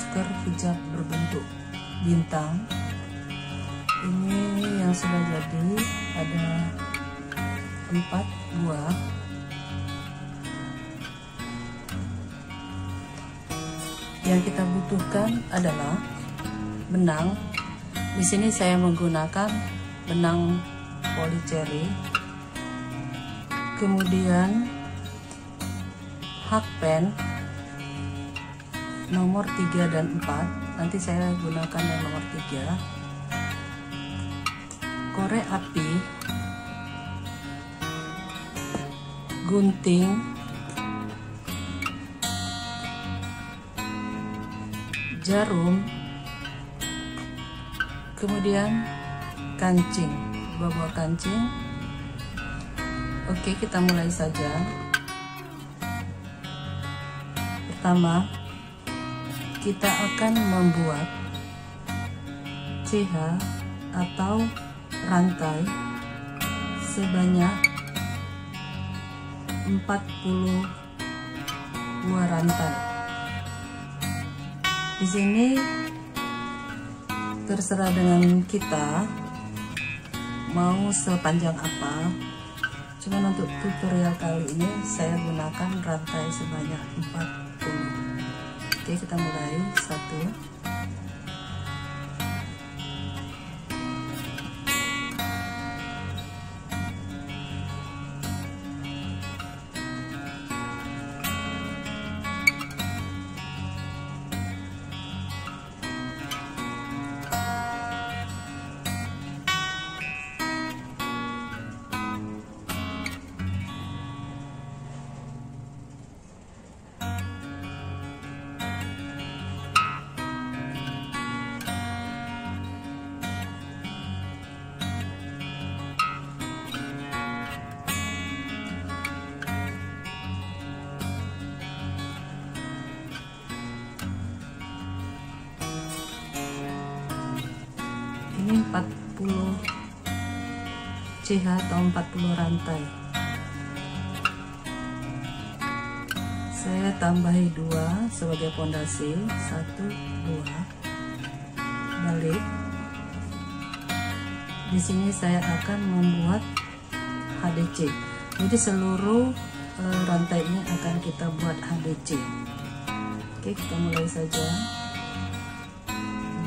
masker hijab berbentuk bintang. Ini yang sudah jadi ada empat buah yang kita butuhkan adalah benang. Di sini saya menggunakan benang polycherry. Kemudian hakpen nomor 3 dan 4 nanti saya gunakan yang nomor 3 korek api. Gunting. Jarum. Kemudian kancing. Dua buah kancing. Oke kita mulai saja. Pertama kita akan membuat CH atau rantai sebanyak 40 buah rantai. Di sini terserah dengan kita mau sepanjang apa. Cuman untuk tutorial kali ini saya gunakan rantai sebanyak 40 kita mulai. Satu CH atau 40 rantai. Saya tambahi dua sebagai fondasi. Satu dua. Balik. Di sini saya akan membuat HDC jadi seluruh e, rantai ini akan kita buat HDC oke kita mulai saja.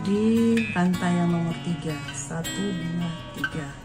Di rantai yang nomor 3 1 2 3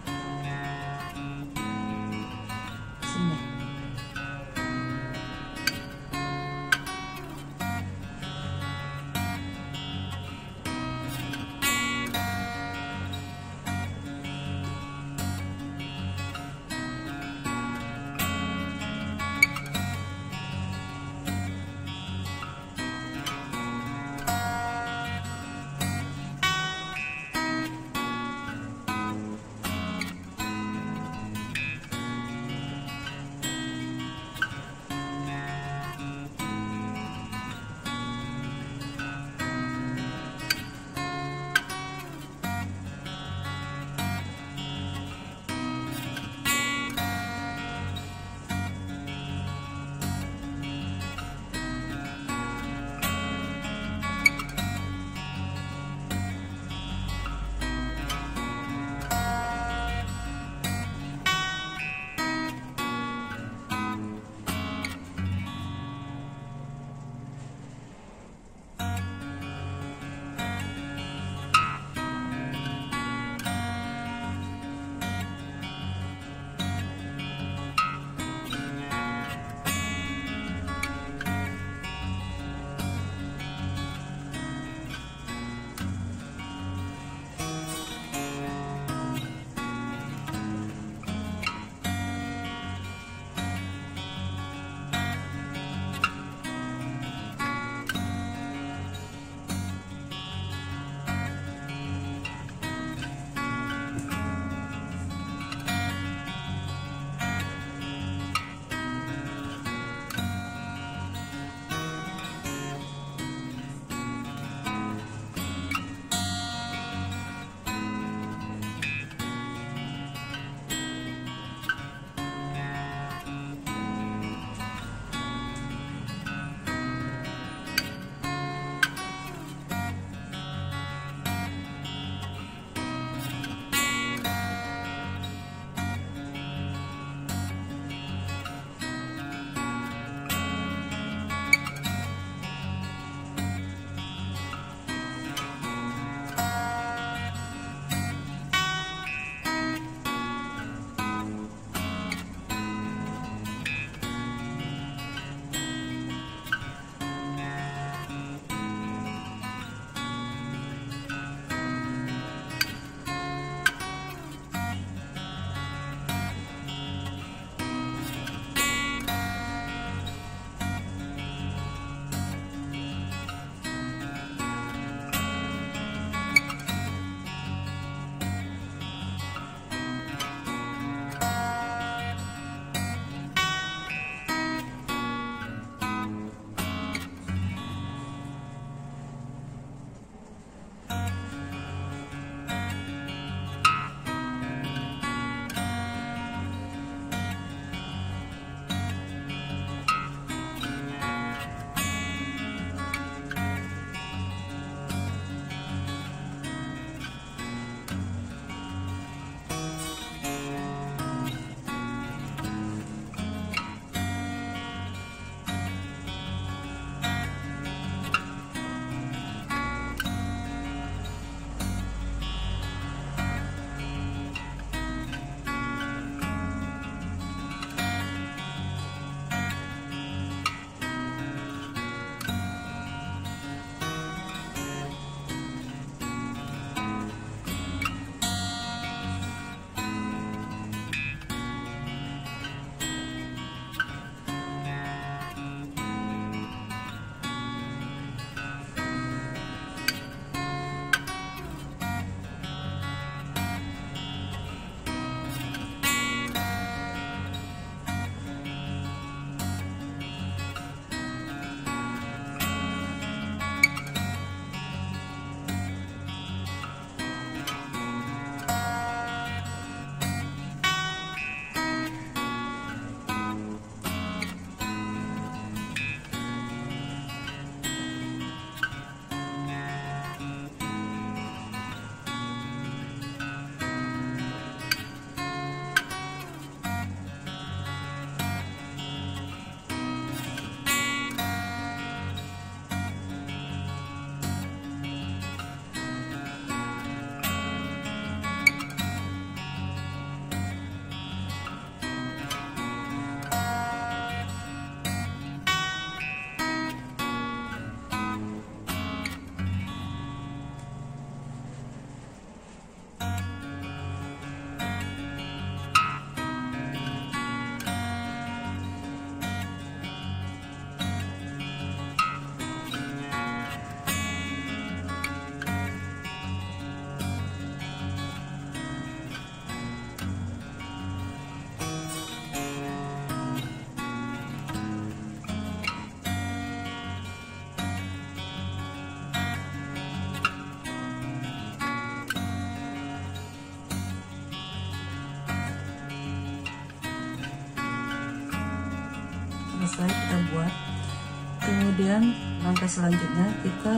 kemudian langkah selanjutnya kita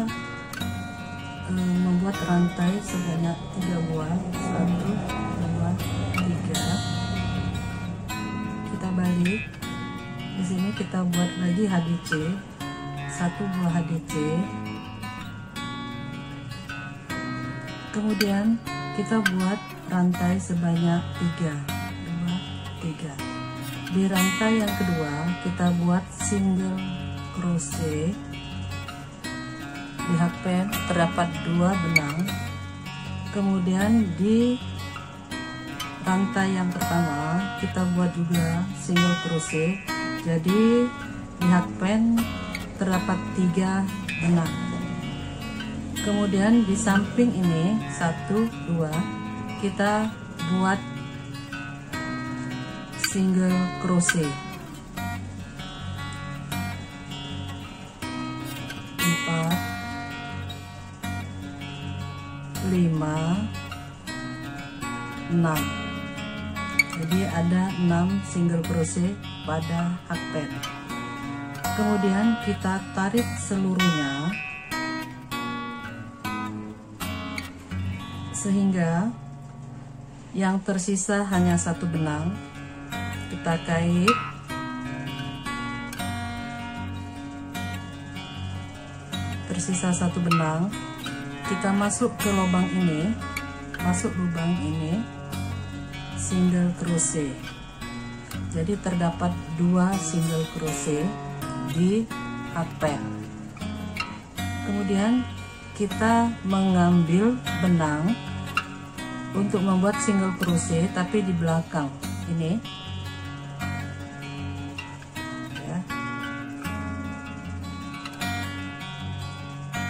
eh, membuat rantai sebanyak tiga buah. Satu dua tiga. Kita balik. Di sini kita buat lagi HDC satu buah HDC kemudian kita buat rantai sebanyak tiga. Dua tiga di rantai yang kedua kita buat single crochet. Di hakpen terdapat dua benang. Kemudian di rantai yang pertama kita buat juga single crochet. Jadi di hakpen terdapat tiga benang. Kemudian di samping ini satu dua kita buat single crochet. Empat. Lima. Enam. Jadi ada enam single crochet pada hakpen kemudian kita tarik seluruhnya. Sehingga yang tersisa hanya satu benang kita kait tersisa satu benang. Kita masuk ke lubang ini. Masuk lubang ini. Single crochet. Jadi terdapat dua single crochet di hakpen kemudian kita mengambil benang untuk membuat single crochet tapi di belakang. Ini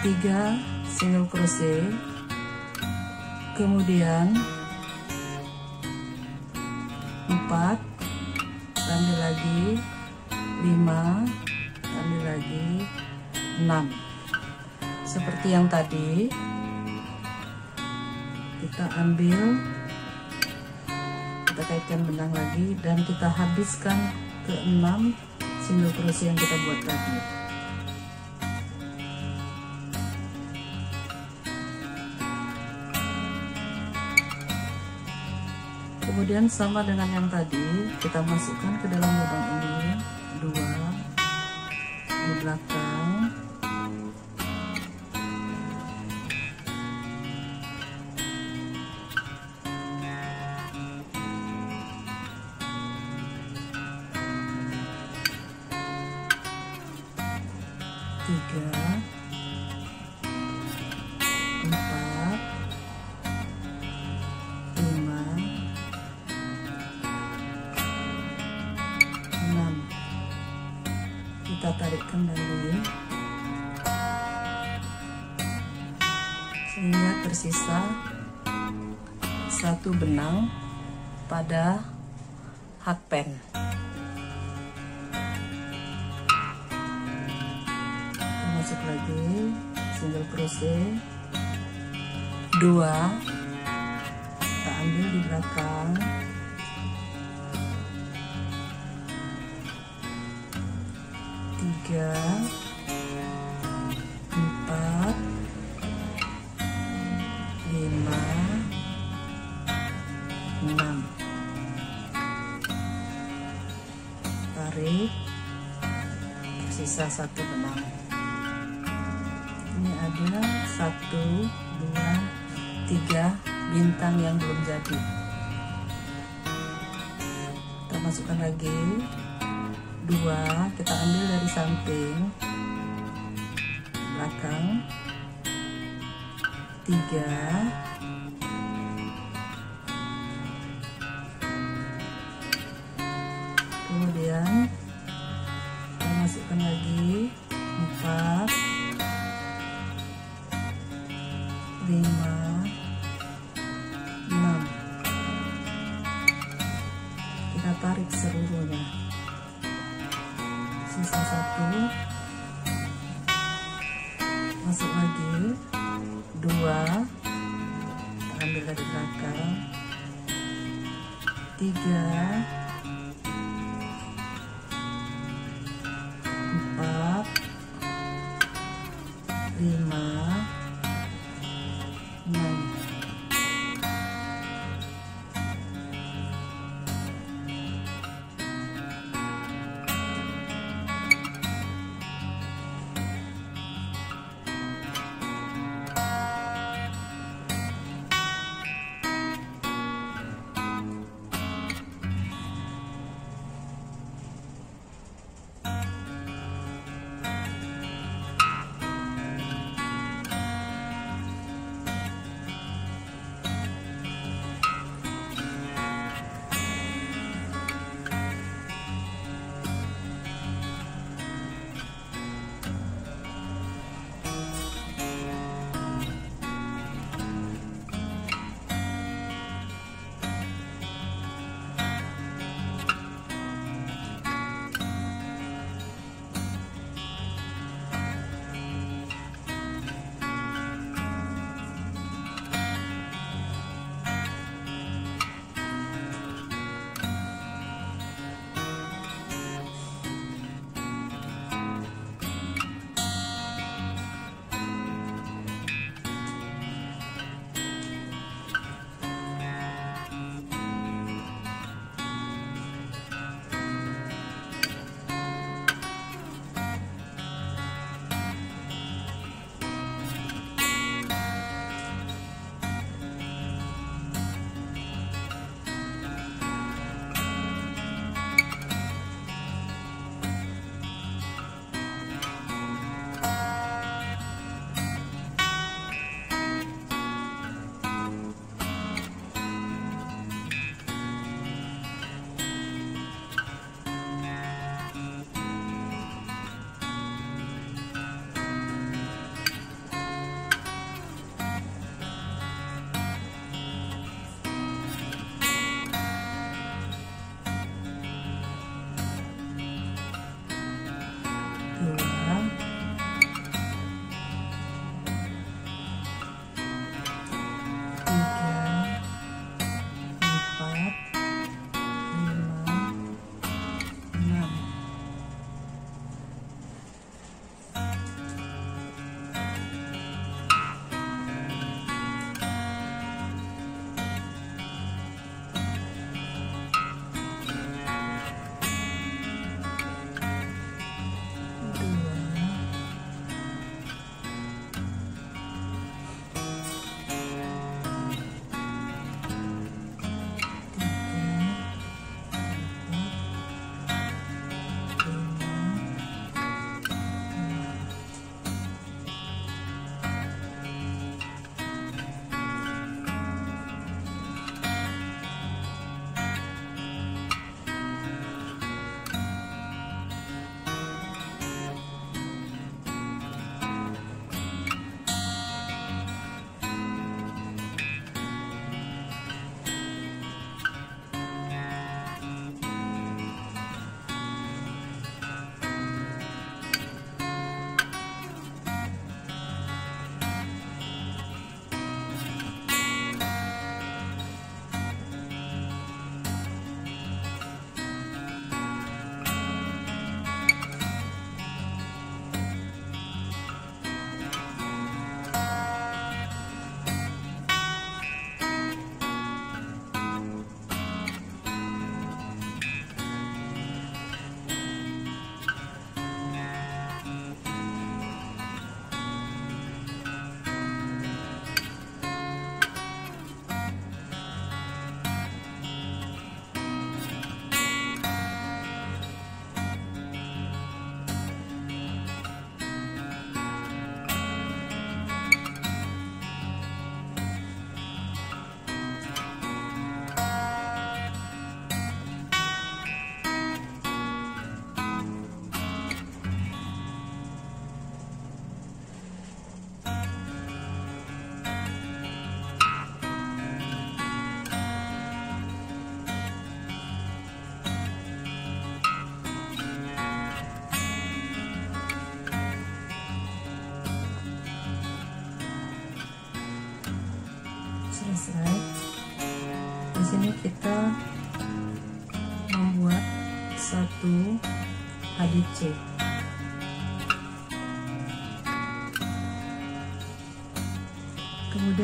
tiga single crochet. Kemudian empat tambah lagi lima tambah lagi enam. Seperti yang tadi kita ambil kita kaitkan benang lagi dan kita habiskan ke 6 single crochet yang kita buat tadi. Kemudian sama dengan yang tadi kita masukkan ke dalam lubang ini. Dua di belakang ambil di belakang. Tiga empat lima enam. Tarik sisa satu benang. Ini ada satu dua tiga bintang yang belum jadi. Kita masukkan lagi. Dua kita ambil dari samping. Belakang. Tiga. Kemudian kita masukkan lagi. Empat. Lima tarik seluruhnya sisa satu. Masuk lagi. Dua. Ambil dari belakang. Tiga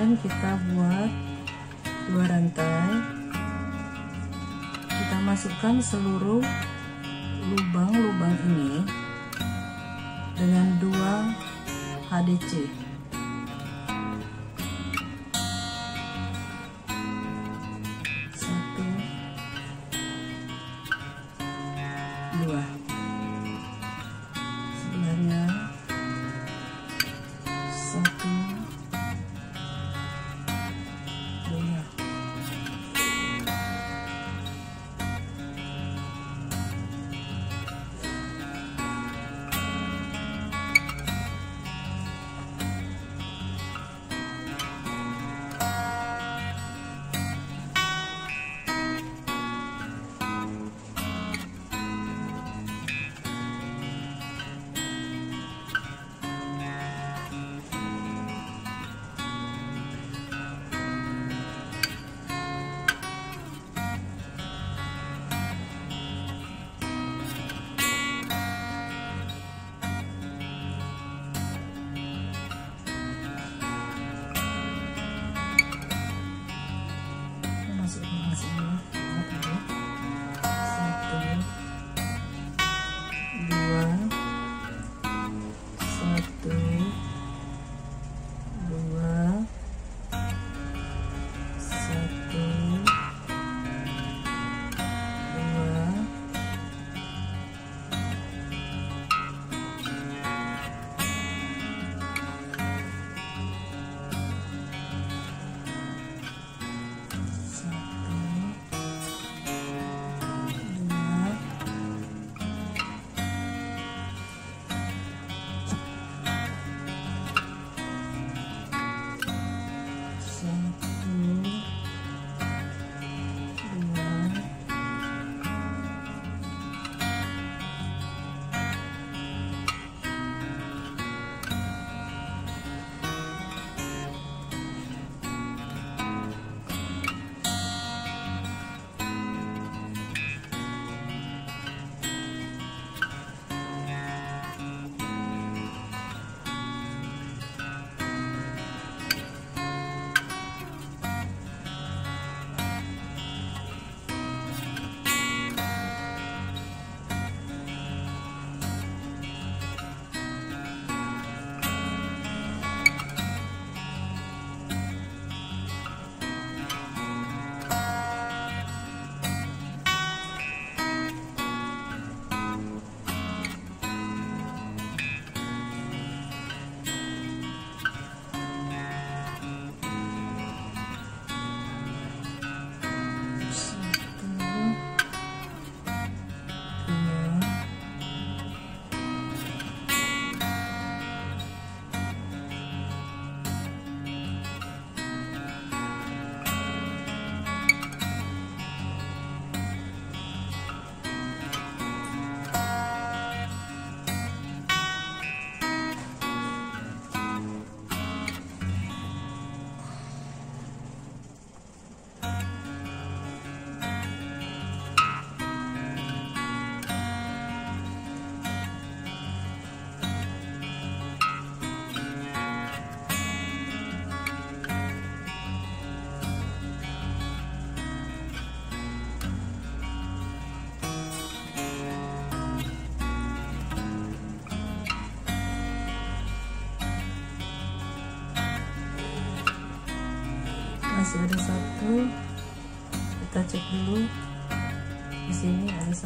kemudian kita buat dua rantai. Kita masukkan seluruh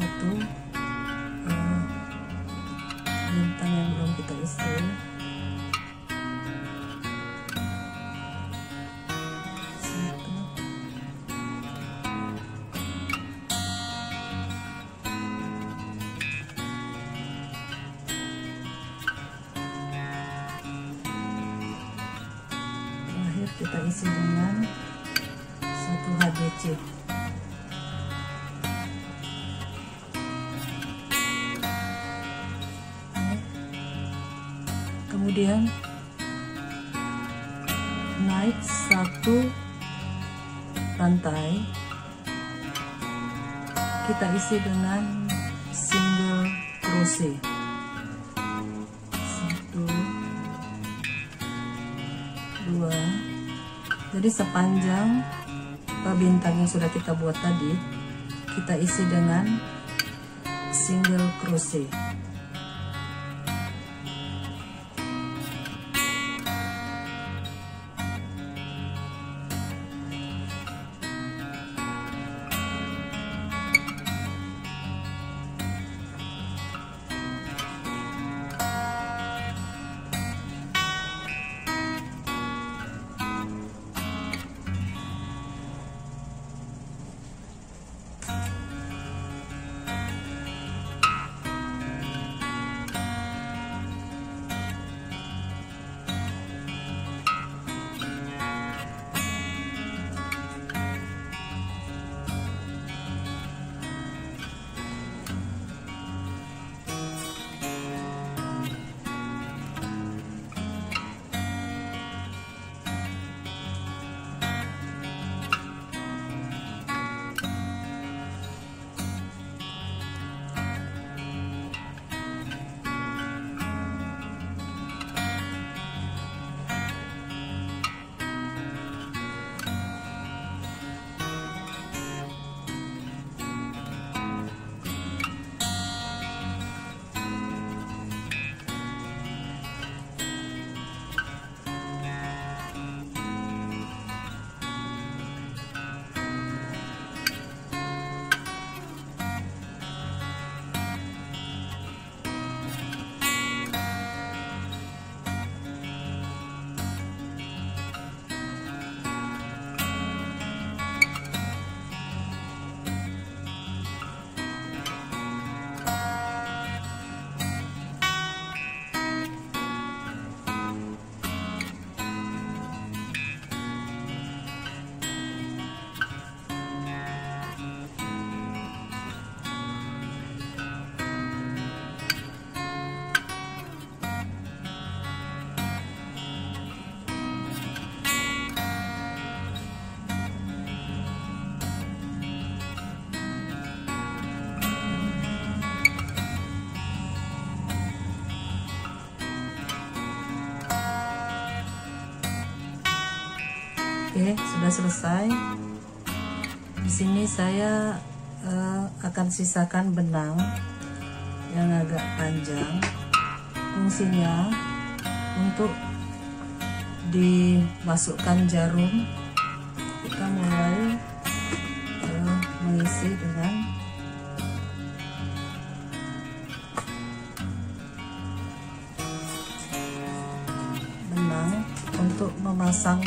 sini kemudian naik satu rantai. Kita isi dengan single crochet. Satu dua. Jadi sepanjang bintang yang sudah kita buat tadi kita isi dengan single crochet selesai. Di sini saya uh, akan sisakan benang yang agak panjang. Fungsinya untuk dimasukkan jarum. Kita mulai uh, mengisi dengan benang untuk memasang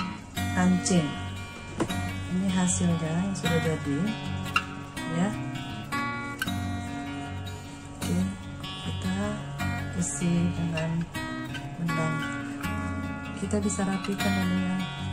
kancing ini hasilnya yang sudah jadi ya. Oke kita isi dengan benang kita bisa rapikan ini ya